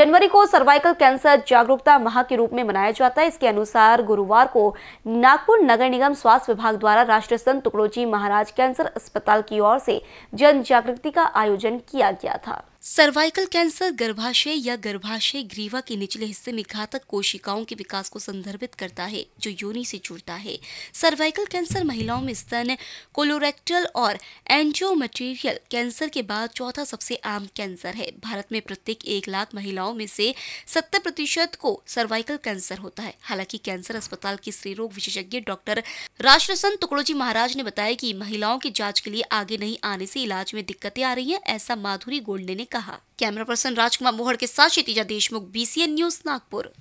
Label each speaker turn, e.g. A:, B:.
A: जनवरी को cervical cancer जागरूकता माह के रूप में मनाया जाता है। इसके अनुसार गुरुवार को नागपुर नगर निगम स्वास्थ्य विभाग द्वारा राष्ट्रीय संत टुकड़ोजी महाराज कैंसर अस्पताल की ओर से जन जागृति का आयोजन किया गया था।
B: सर्वाइकल कैंसर, गर्भाशय या गर्भाशय ग्रीवा के निचले हिस्से में घातक कोशिकाओं के विकास को संदर्भित करता है, जो योनि से जुड़ता है। सर्वाइकल कैंसर महिलाओं में स्तन, कोलोरेक्टल और एंजियोमेटेरियल कैंसर के बाद चौथा सबसे आम कैंसर है। भारत में प्रत्येक एक लाख महिलाओं में से सत्तर प्रतिशत को सर्वाइकल कैंसर होता है। हालाँकि कैंसर अस्पताल के स्त्री रोग विशेषज्ञ डॉक्टर राष्ट्रसन टुकड़ोजी महाराज ने बताया कि महिलाओं की जाँच के लिए आगे नहीं आने से इलाज में दिक्कतें आ रही है, ऐसा माधुरी गोल्डे ने कहा। कैमरा पर्सन राजकुमार मोहर के साथ क्षितिजा देशमुख बीसीएन न्यूज़ नागपुर।